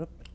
Oh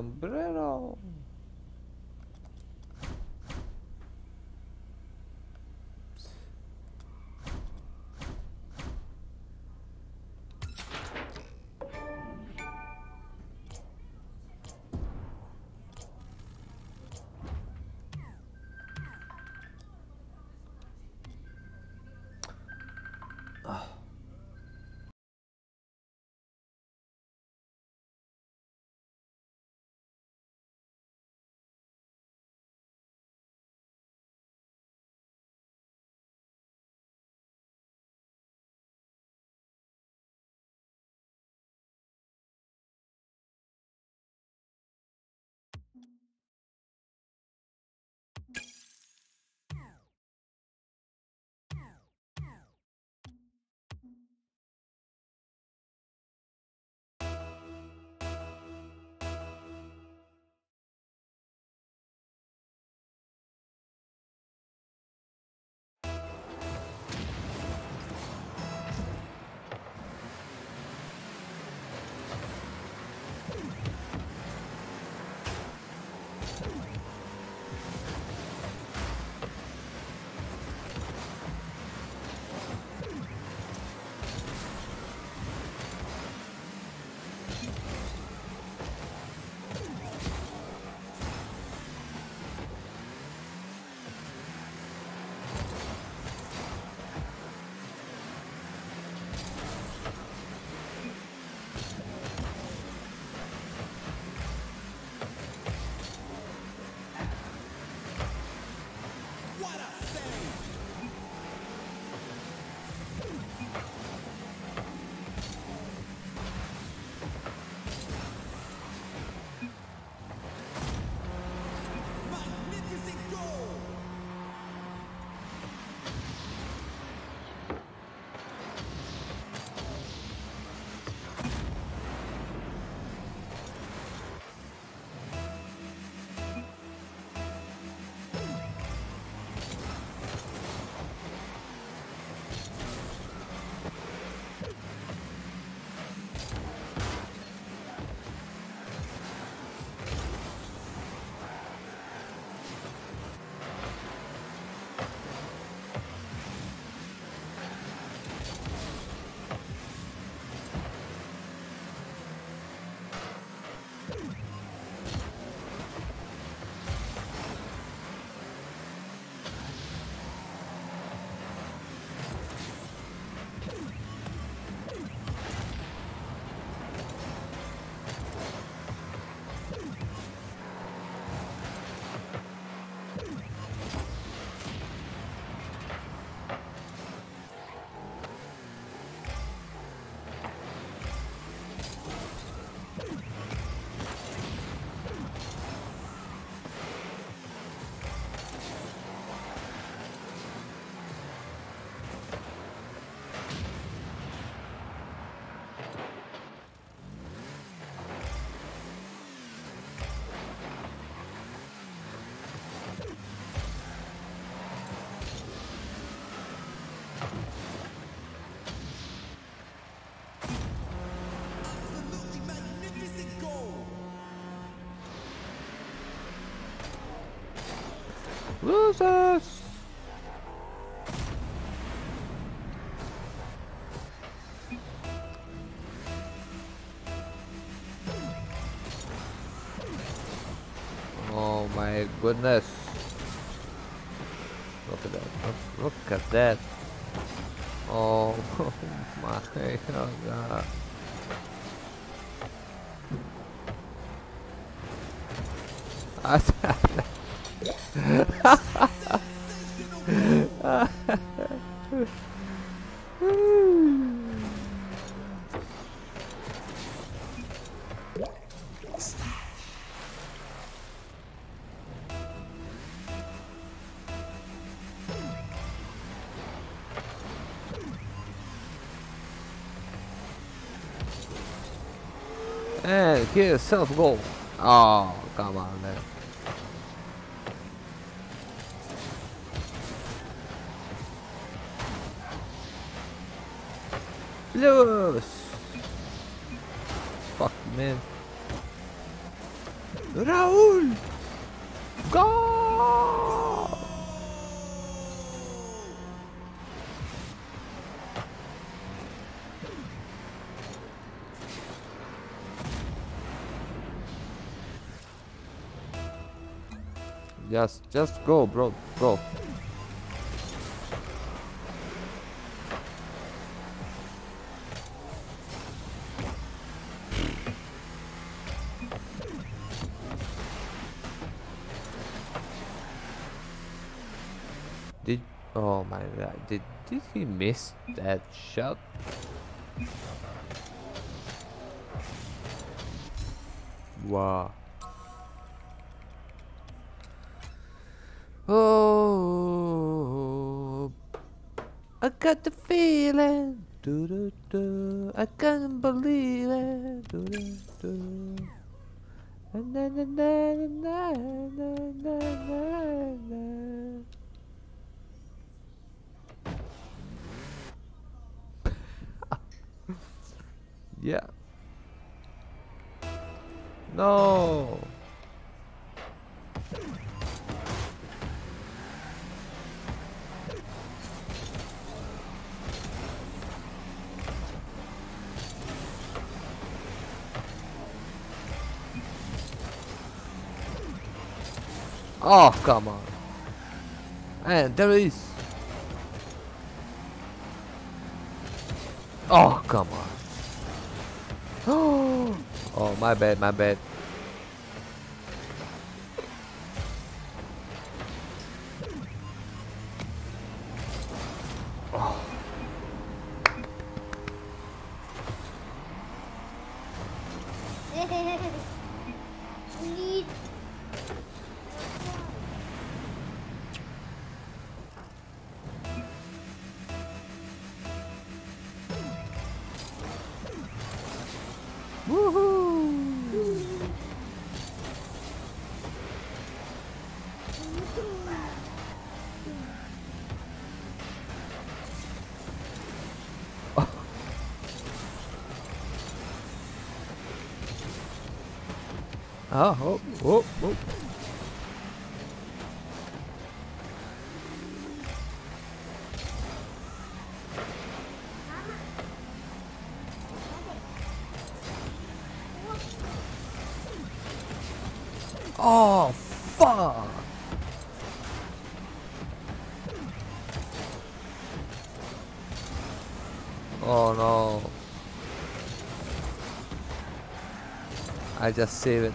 sombrero. Losers! Oh my goodness. Look at that. Look, look at that. Oh, oh my god. And here's self goal. Oh, come on, man. Lewis! Fuck, man. Raul! Go! Just, just go, bro, bro. Did oh my god did did he miss that shot? Wow. Oh, I got the feeling. Do do do. I can't believe it. Do do do. Na na na na na na na na Yeah. No. Oh, come on. And there is. Oh, come on. Oh, my bad, my bad. Oh. Oh, oh, oh, oh. Oh, fuck! Oh no. I just saved it.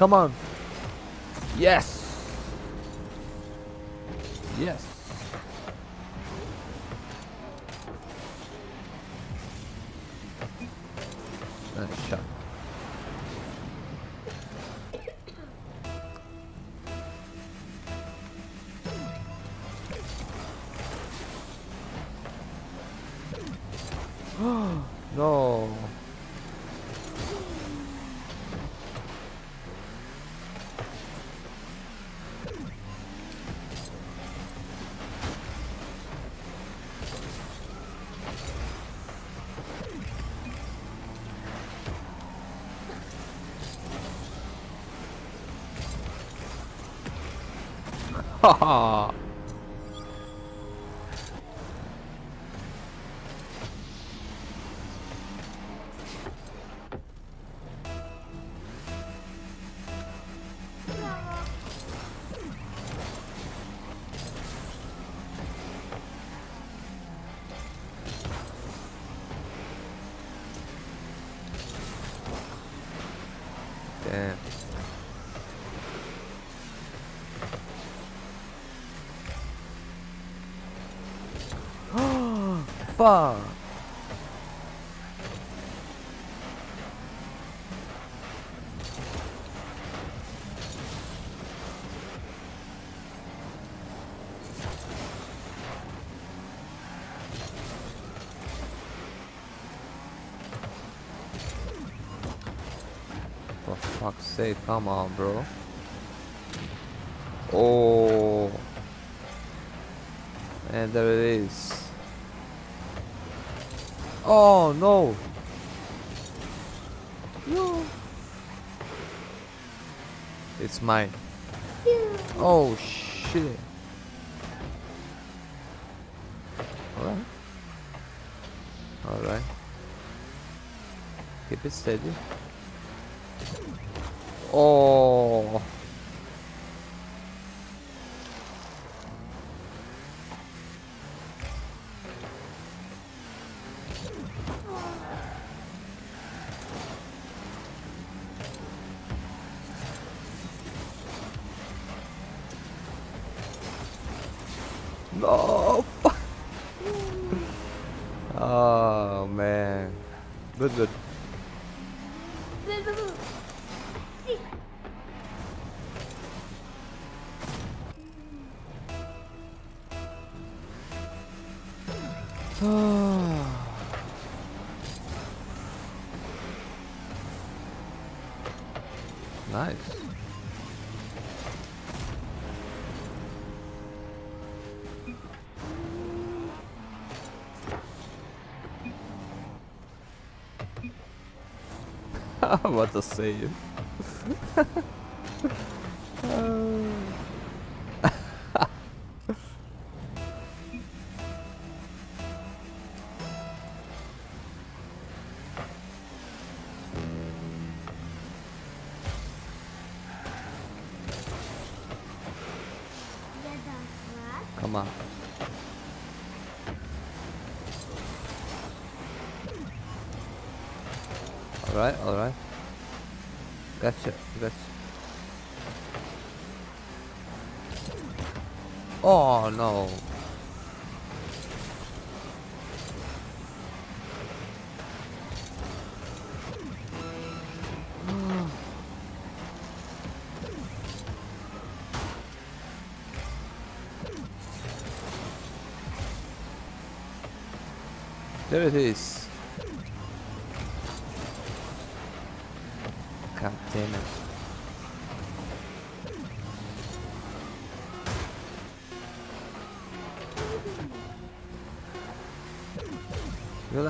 Come on. Yes. Yes. Oh. Fuck. For fuck's sake, come on, bro. Oh. And there it is. Oh no! No! It's mine. Oh shit. Alright. Alright. Keep it steady. Oh. What a save. Come on. Alright, alright. Gotcha, gotcha. Oh no. There it is.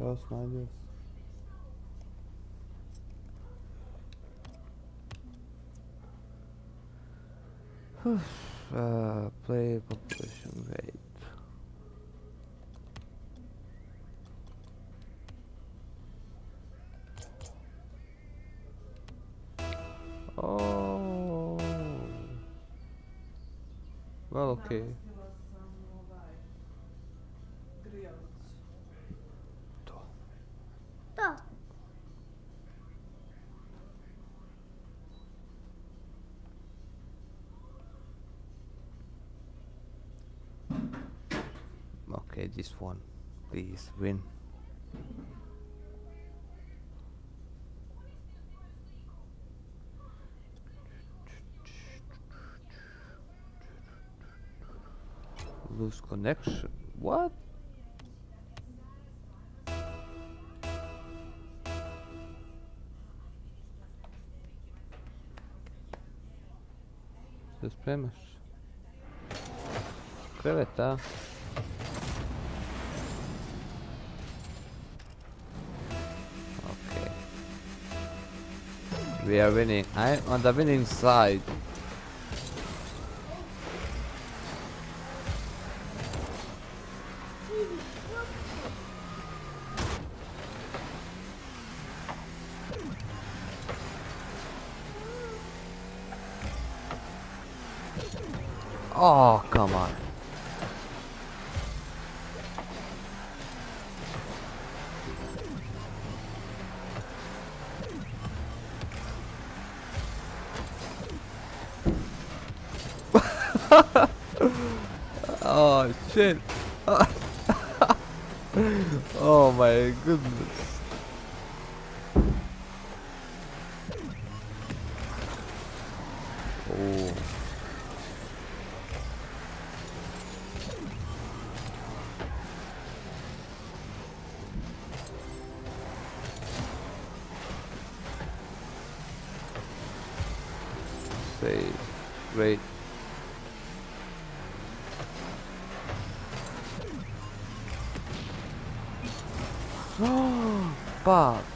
mokro. Ja, snajdę. uh, play population rate. Oh. Well, okay. next one please win Lose connection what Dos prêmios. Creveta. We are winning. I'm on the winning side. Wait. Fuck.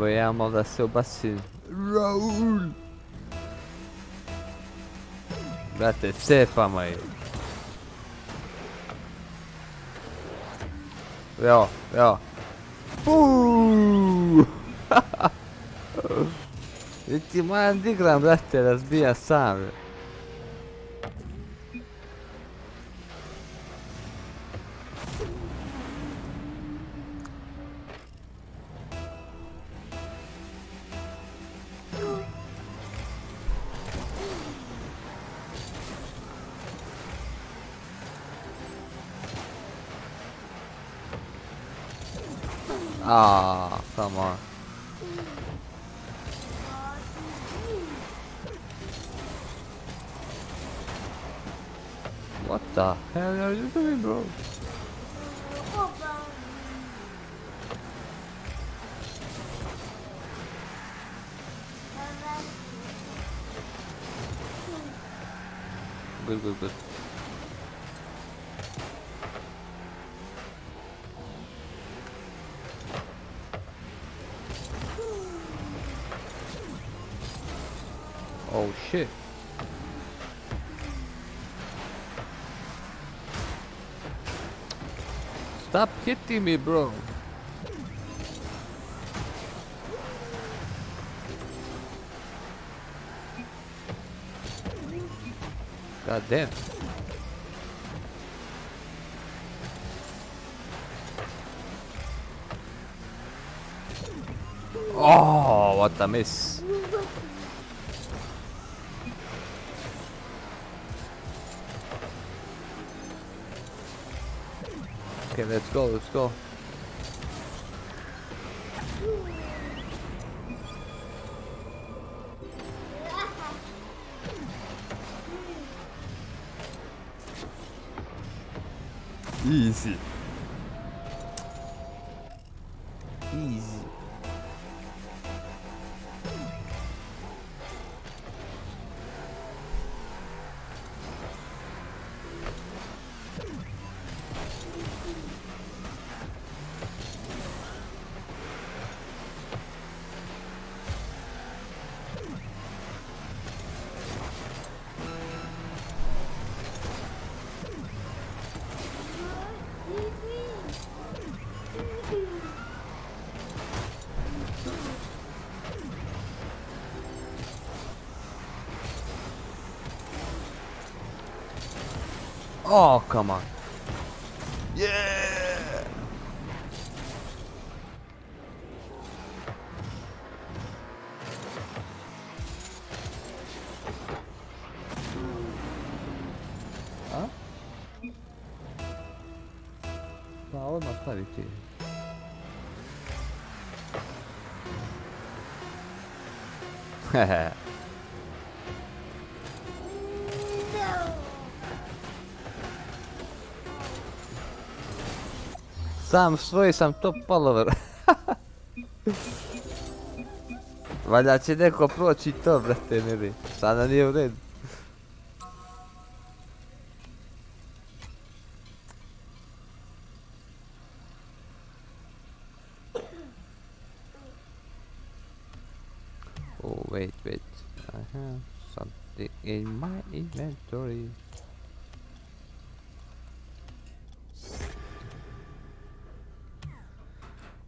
vou ir amaldar seu bacilo. Raul! Dá-te cepa, mãe. Vê, ó, vê, ó. te Itt már digram lettél, ez mi? Oh shit. Stop hitting me, bro. God damn. Oh, what a miss. Okay, let's go, let's go. Easy. Oh, come on. Yeah! Sam svoj sam top follower. Valjda će neko proći to, brate mili. Sada nije u redu. Oh, wait, wait. I have something in my inventory.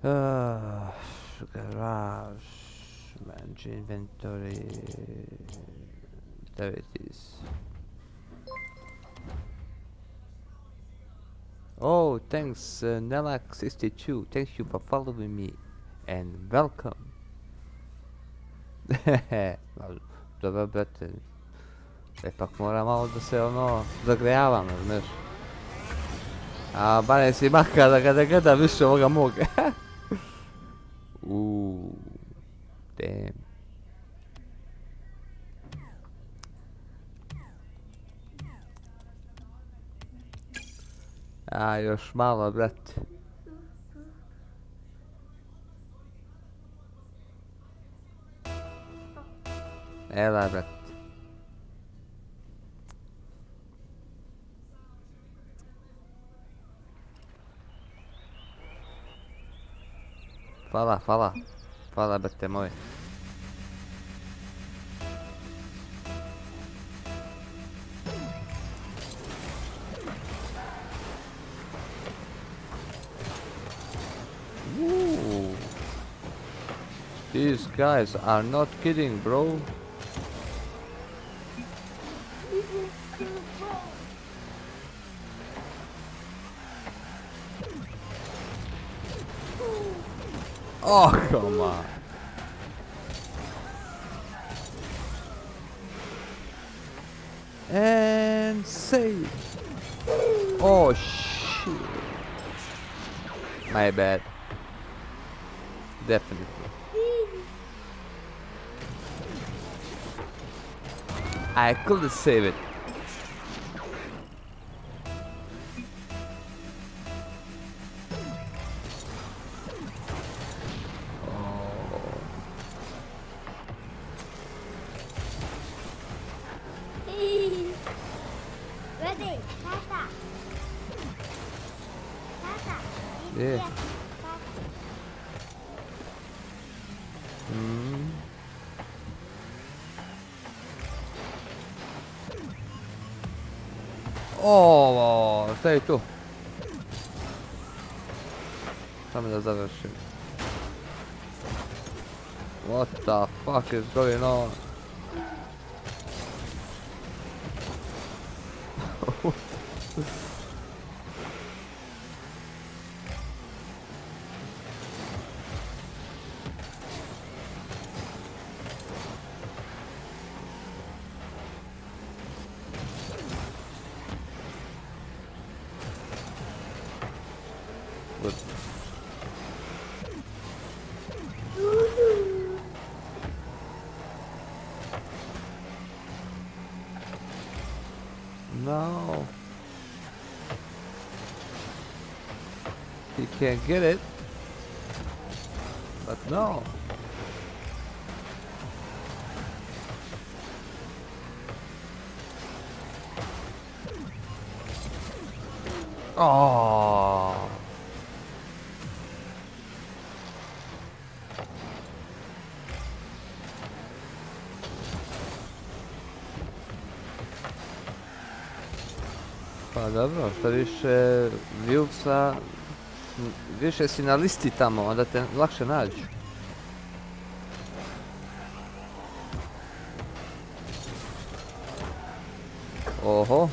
Uh, garage, manage inventory. There it is. Oh, thanks, uh, Nelak62. Thank you for following me and welcome. Dobro, brate. Ipak mora malo da se ono zagrejavam, znaš. A barem si makar da ga ne gledam više ovoga moga. damn. A još malo, brate. Evo, brate. Fala, fala. These guys are not kidding, bro. Oh, come on. And save. Oh, shit. My bad. Definitely. I couldn't save it. Ready, Tata. Tata. Yeah. Mm. O, stavi tu. Samo da završim. What the fuck is going on? Can't get it. But no. Oh. Pa dobro, što više m, više si na listi tamo, onda te lakše nađu. Oho.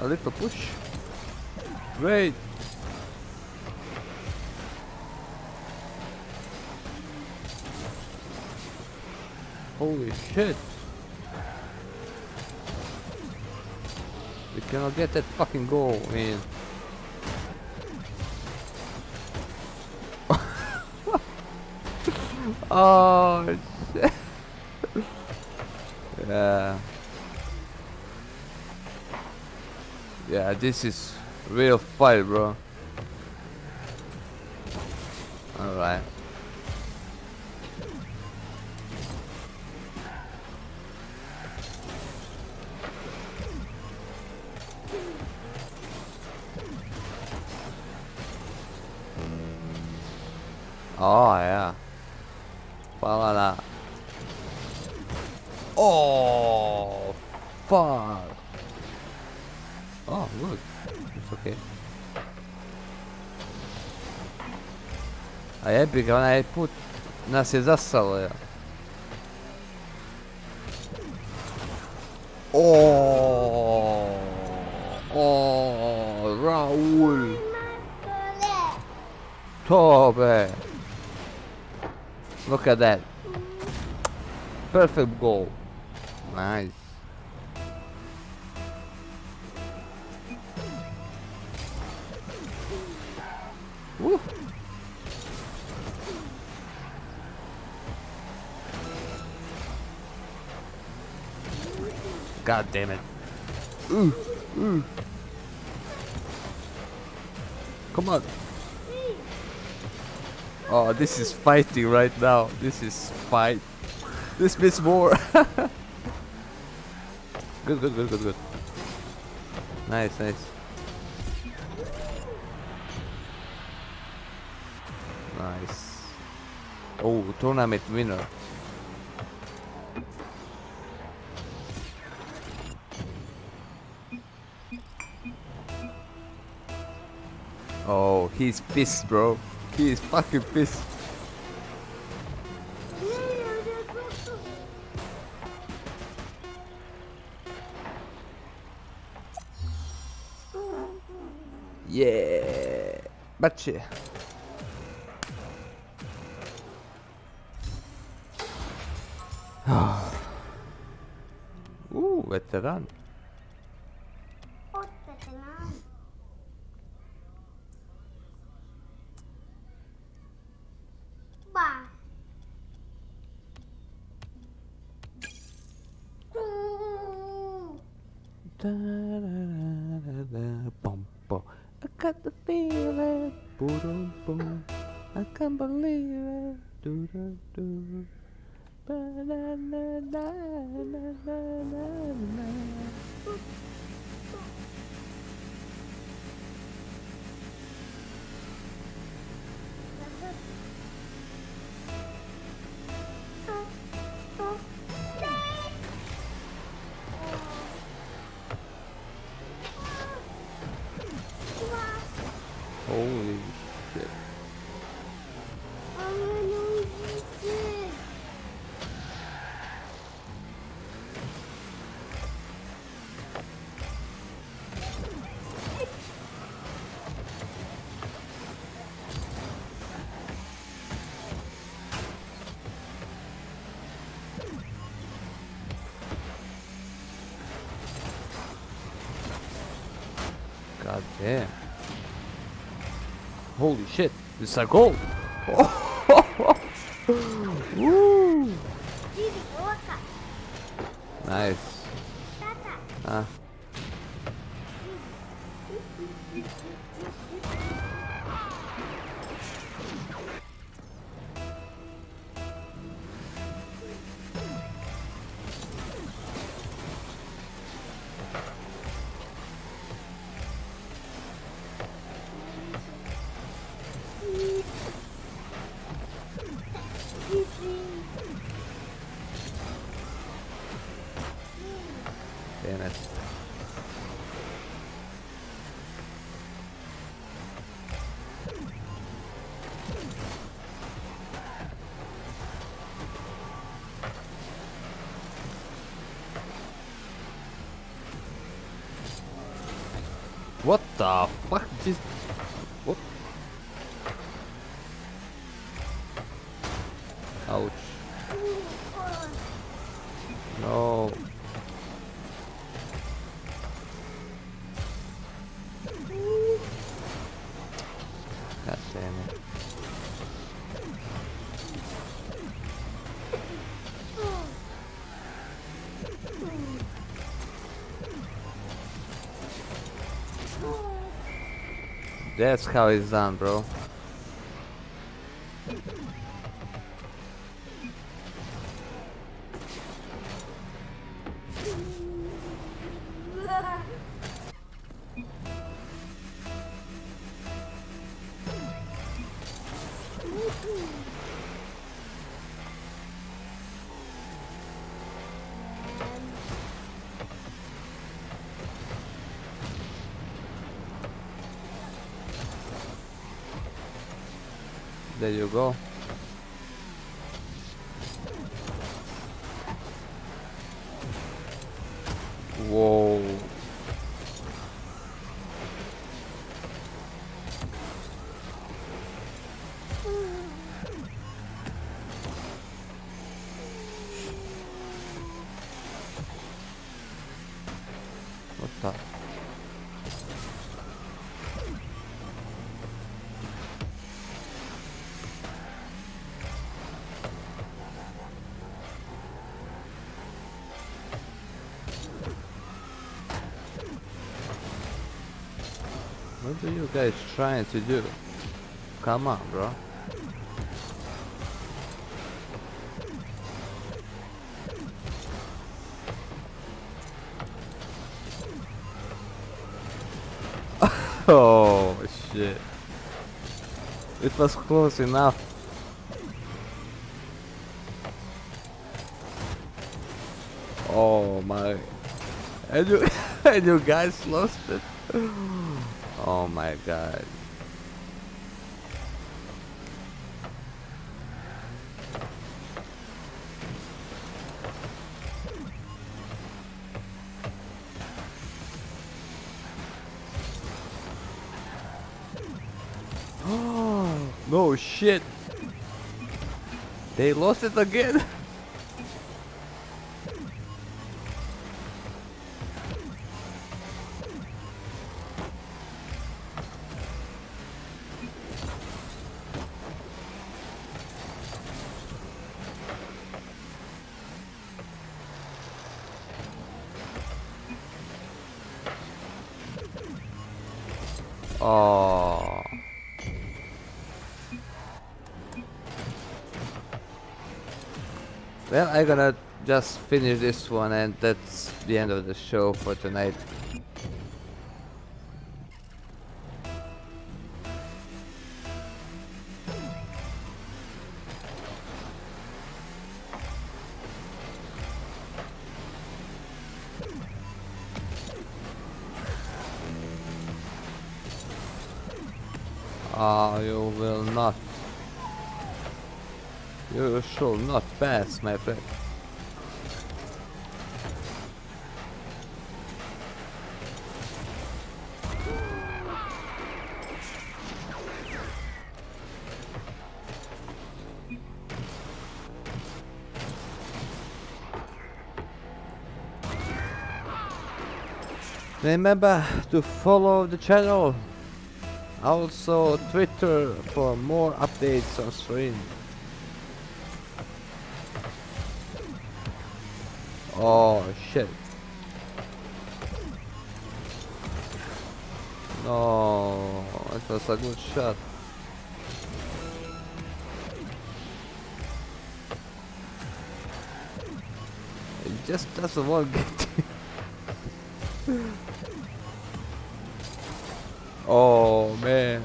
A little push. Great. Holy shit. We cannot get that fucking goal, man. oh shit. yeah. This is real fight, bro. A jebi ga, onaj put nas je zasalo, ja. Oh, oh, Raul. Tobe. Look at that. Perfect goal. Nice. God damn it. Ooh, ooh. Come on. Oh, this is fighting right now. This is fight. This means more. good, good, good, good, good. Nice, nice. Nice. Oh, tournament winner. Oh, he's pissed, bro. He is fucking pissed. Yeah, bače. Uh, veteran. Yeah. Holy shit, this is a goal! Woo! Damn it. What the fuck? Just That's how it's done, bro. There you go. Trying to do? Come on, bro. oh shit. It was close enough. Oh my. And you, and you guys lost it. Oh my god. Oh no shit. They lost it again. I'm gonna just finish this one and that's the end of the show for tonight. Ah, you will not. You shall not pass, my friend. Remember to follow the channel. Also Twitter for more updates on stream. Oh shit. No, it was a good shot. It just doesn't want to get Oh man.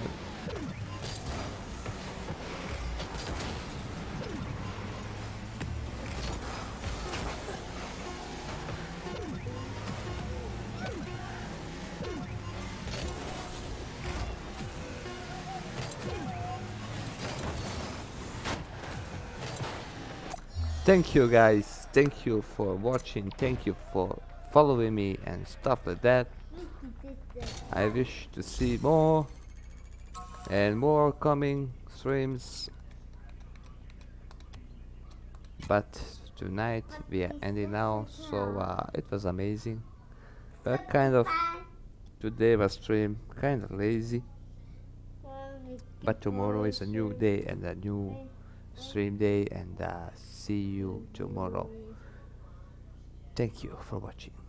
Thank you guys, thank you for watching, thank you for following me and stuff like that. I wish to see more and more coming streams. But tonight we are ending now, so uh, it was amazing. But kind of today was stream kind of lazy. But tomorrow is a new day and a new stream day, and uh, see you tomorrow. Thank you for watching.